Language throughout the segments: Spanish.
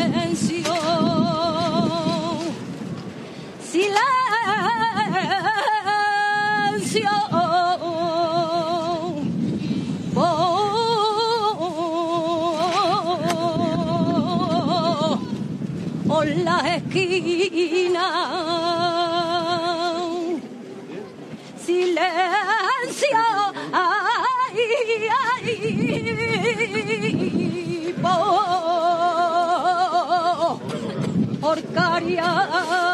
silencio, silencio. Las esquinas. Silencio, ay, ay, por Orcaria. Ay,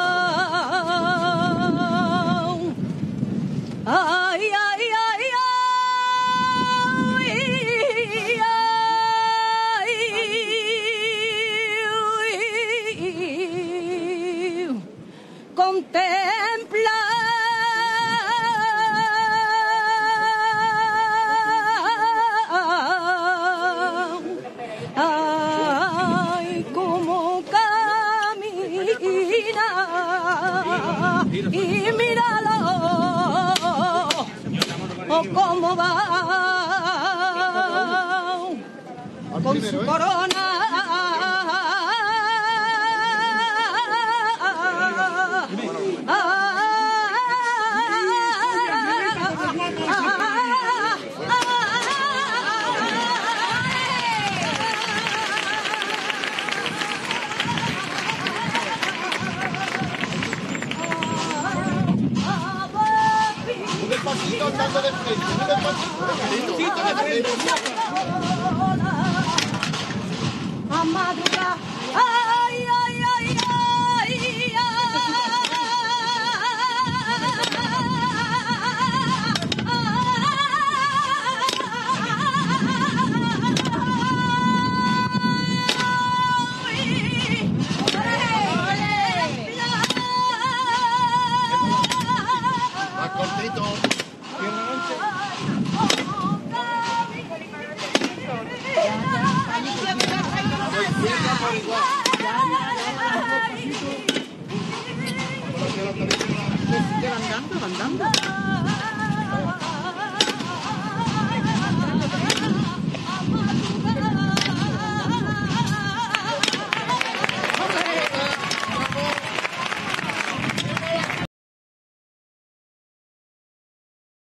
contempla ay cómo camina. Y míralo. O cómo va. Con su corona andando de frente, un despacito, de frente. a madrugar. Van dando, van dando.